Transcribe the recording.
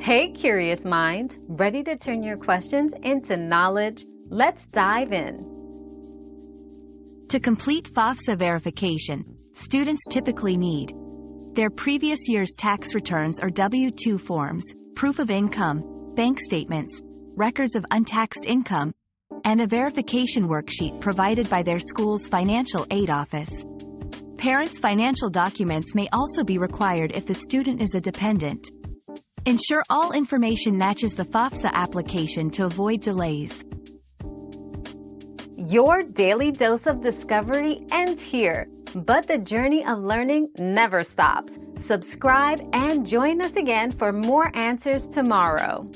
Hey, curious mind, ready to turn your questions into knowledge? Let's dive in. To complete FAFSA verification, students typically need their previous year's tax returns or W-2 forms, proof of income, bank statements, records of untaxed income, and a verification worksheet provided by their school's financial aid office. Parents' financial documents may also be required if the student is a dependent. Ensure all information matches the FAFSA application to avoid delays. Your daily dose of discovery ends here, but the journey of learning never stops. Subscribe and join us again for more answers tomorrow.